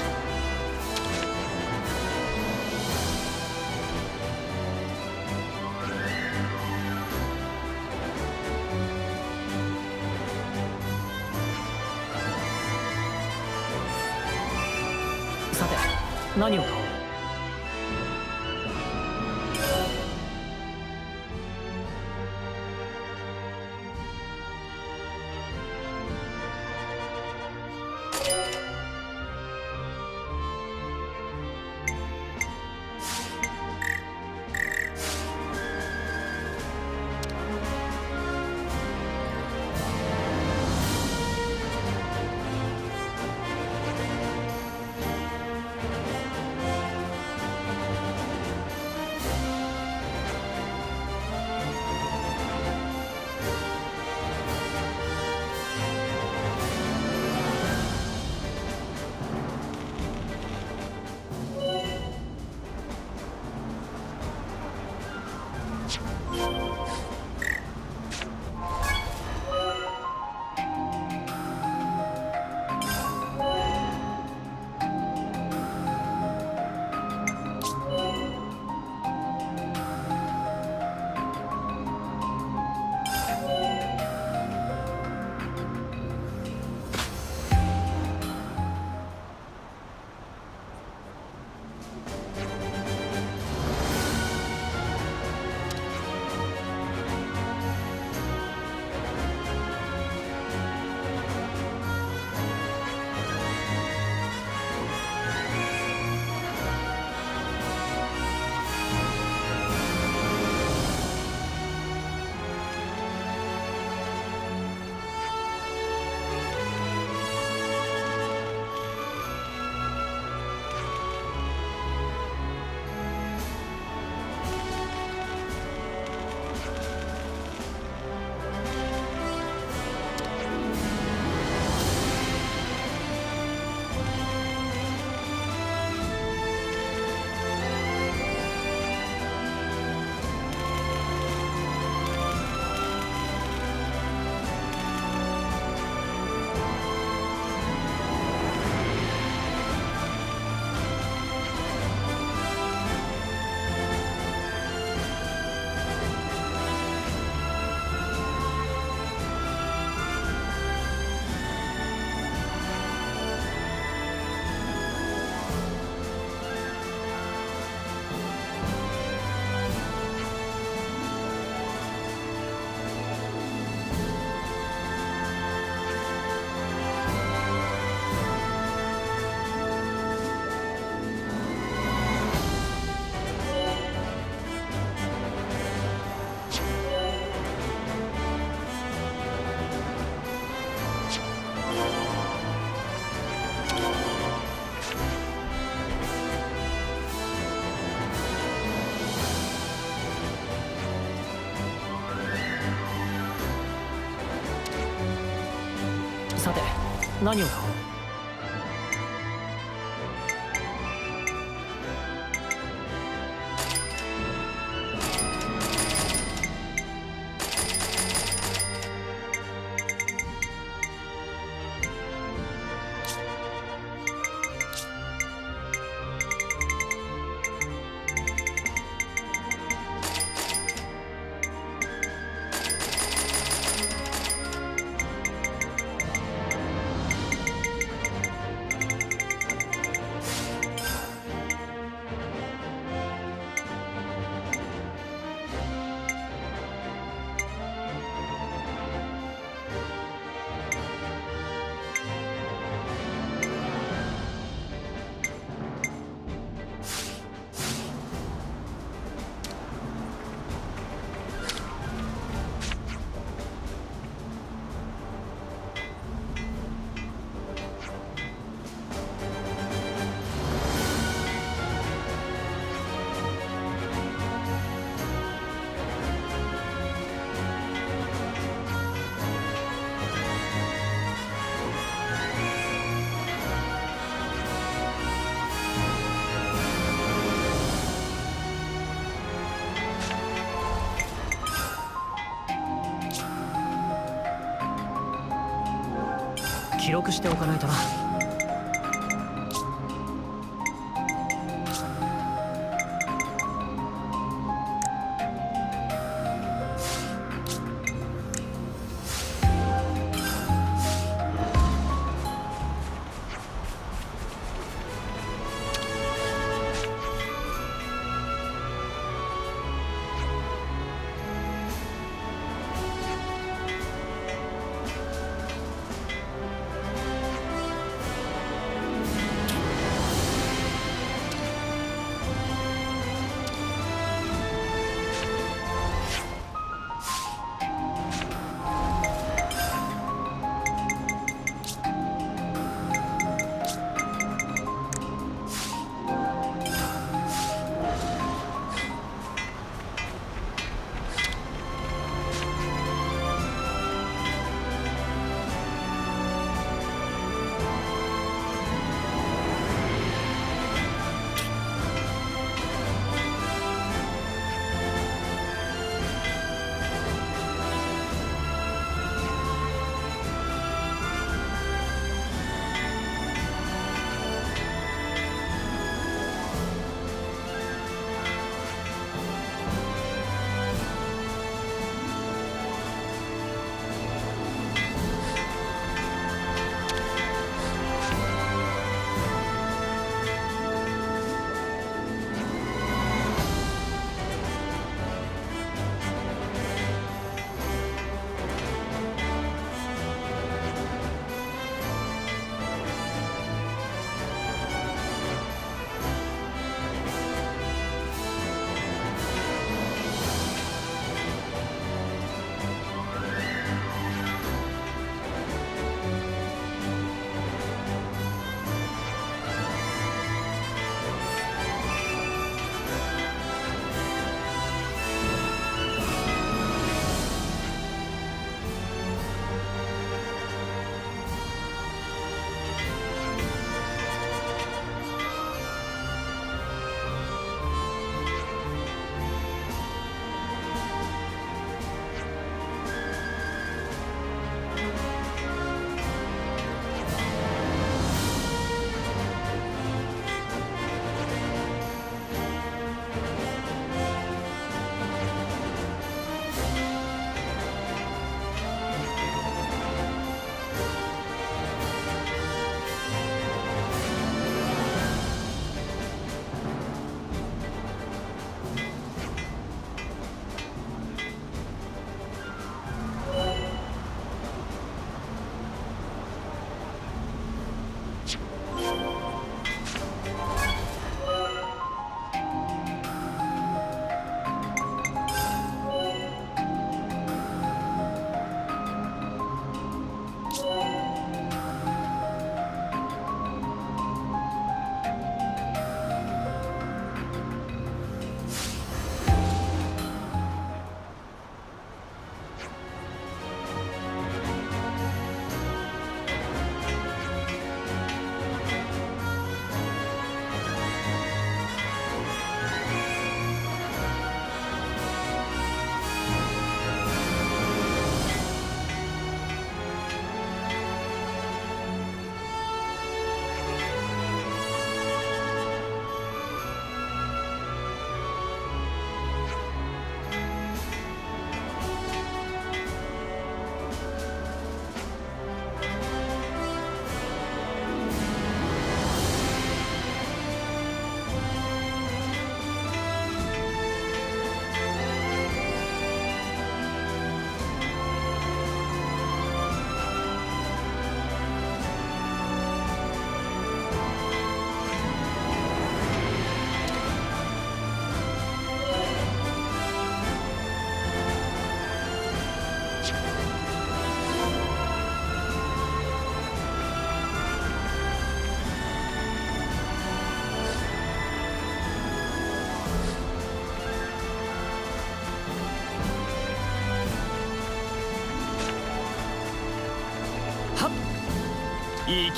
[SPEAKER 7] 何をだしておかないとな。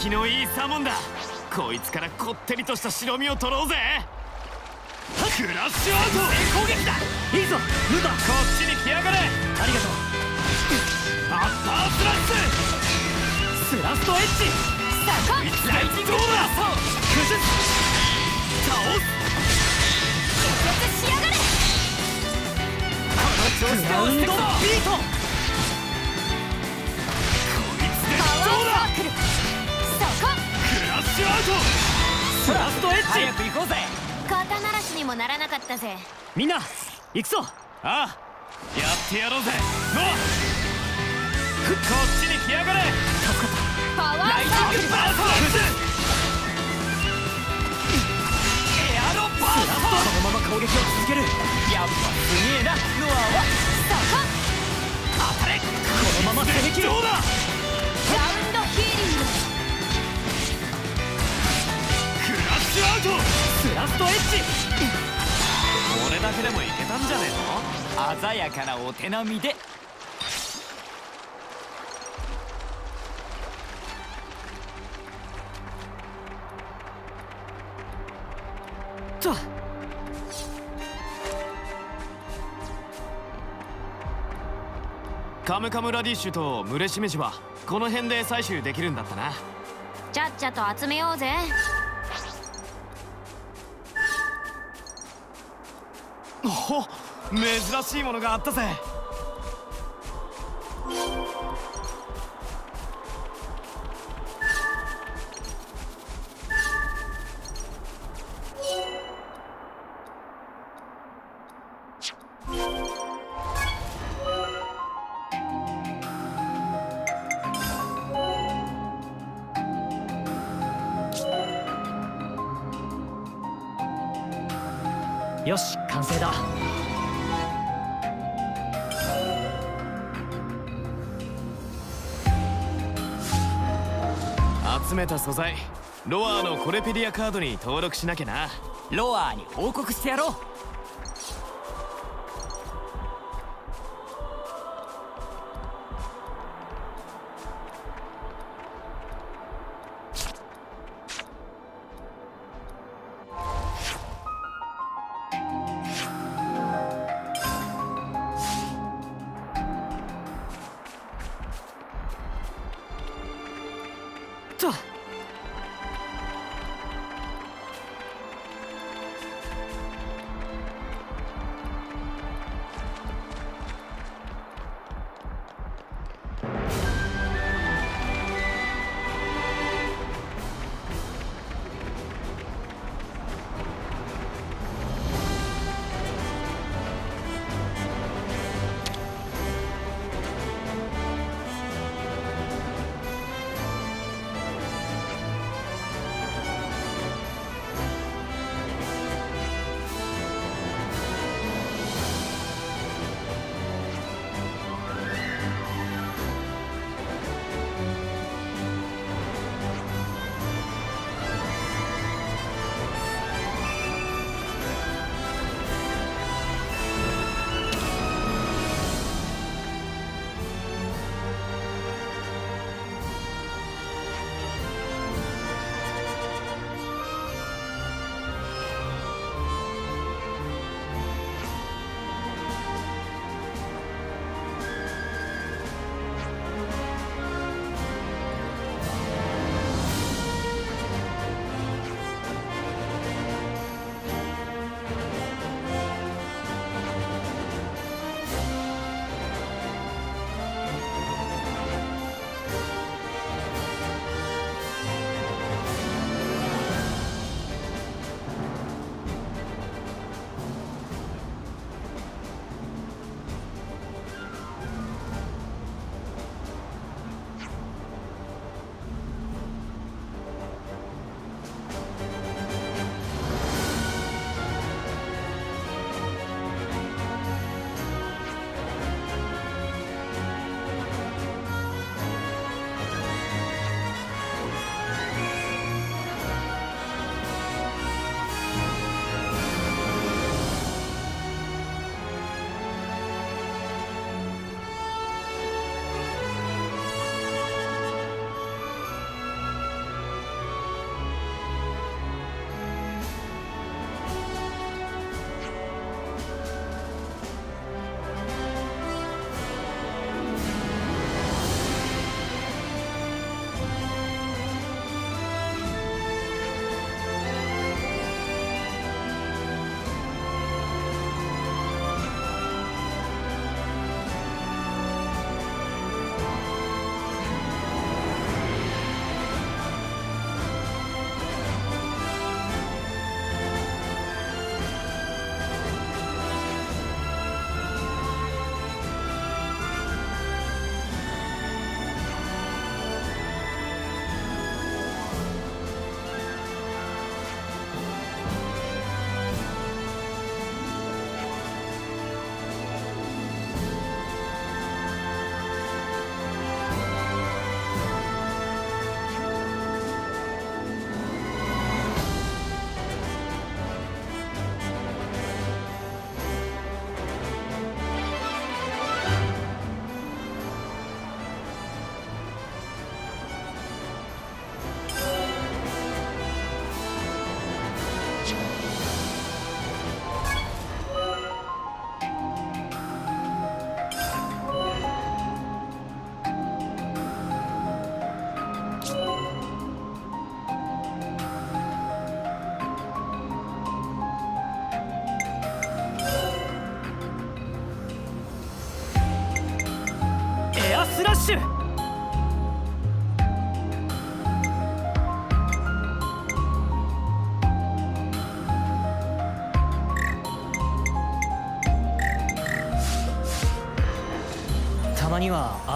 [SPEAKER 5] 生きのいいサモンだ。こいつからこってりとした白身を取ろうぜ。クラッシュアウト攻撃だ。いいぞ。ルダこっちに来やがれ。ありがとう。アッパースラッシュ。スラストエッジ。さこいつライティングオーダー崩す。倒す
[SPEAKER 1] しやがれ。
[SPEAKER 5] この調子で押してくぞ。ビートこいつでどうだッシュアウトスラストエッジ。早く行こうぜ。
[SPEAKER 1] 肩慣らしにもならなかったぜ。
[SPEAKER 7] みんな行くぞ。
[SPEAKER 5] ああやってやろうぜ。ノアこっちに来やがれ。
[SPEAKER 1] パワーサークル
[SPEAKER 5] バースト。エアロバースト。
[SPEAKER 7] このまま攻撃を続ける。
[SPEAKER 5] やっぱすげえな。ノアは。当たれ
[SPEAKER 7] このまま攻め切る
[SPEAKER 5] どうだクラッシュアウト。
[SPEAKER 7] スラストエッジ。
[SPEAKER 5] これだけでもいけたんじゃねえの？鮮やかなお手並みで。
[SPEAKER 7] と。
[SPEAKER 5] カムカムラディッシュとムレシメジはこの辺で採取できるんだったな。
[SPEAKER 1] ちゃっちゃと集めようぜ
[SPEAKER 5] お珍しいものがあったぜ。素材。ロアーのコレペディアカードに登録しなきゃな。
[SPEAKER 6] ロアーに報告してやろう。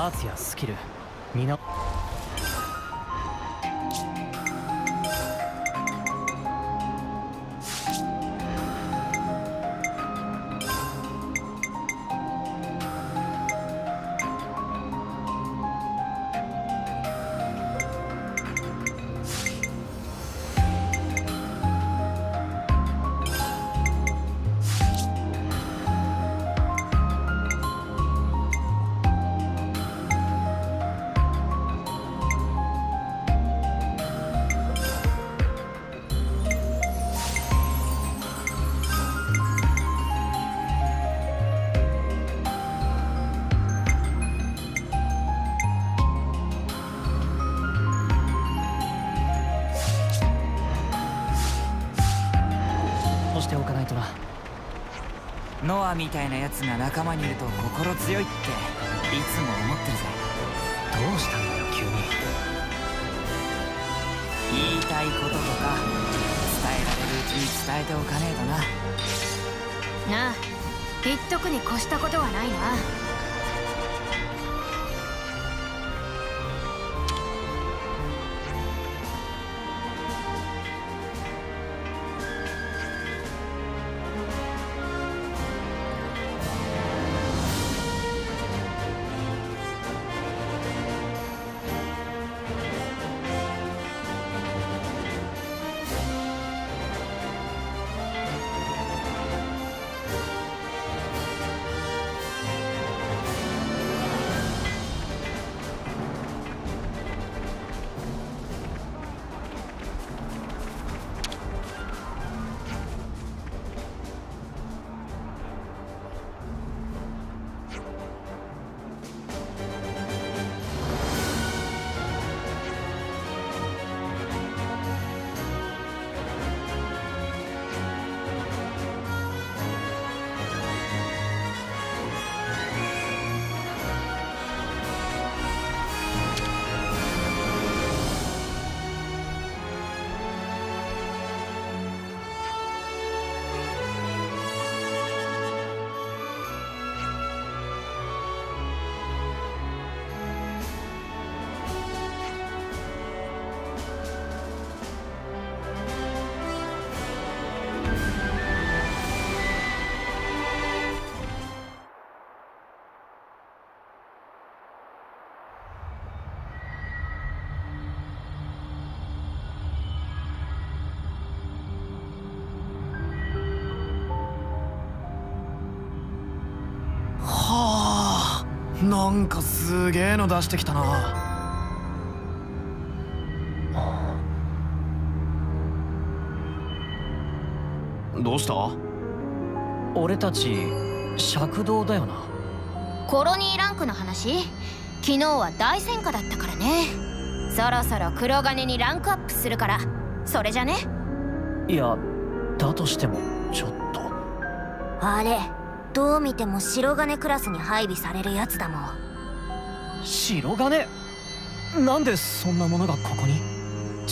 [SPEAKER 5] ーツやスキル。
[SPEAKER 6] つが仲間にいると心強いっていつも思ってるぜ。
[SPEAKER 3] どうしたんだよ急に。
[SPEAKER 6] 言いたいこととか伝えられるうちに伝えておかねえと
[SPEAKER 1] な。なあ言っとくに越したことはないな
[SPEAKER 5] なんかすげえの出してきたな。どうした？
[SPEAKER 3] 俺たち尺道だよな。
[SPEAKER 1] コロニーランクの話？昨日は大戦果だったからね。そろそろ黒金にランクアップするから。それじゃね？
[SPEAKER 3] いやだとしてもちょっと。
[SPEAKER 1] あれどう見ても白金クラスに配備されるやつだもん。
[SPEAKER 3] 白金？なんでそんなものがここに？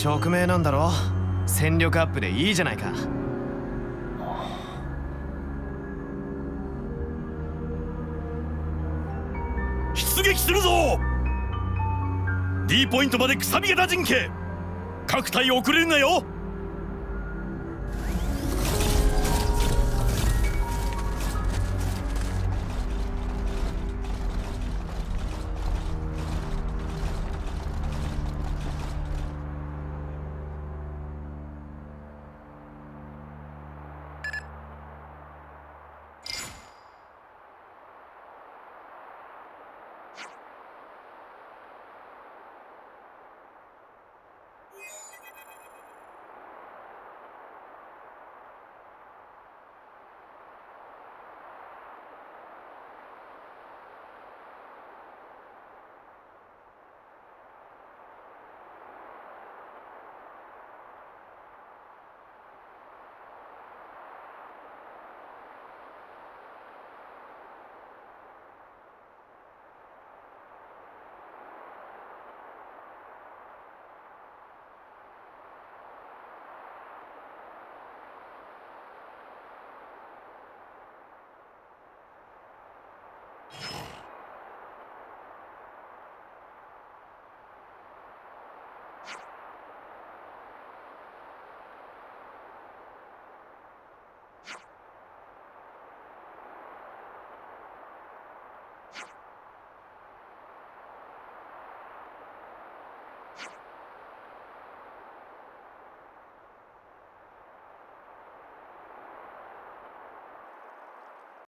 [SPEAKER 5] 直命なんだろ？戦力アップでいいじゃないか。
[SPEAKER 13] 出撃するぞ！D ポイントまでくさび型陣形。各隊遅れるなよ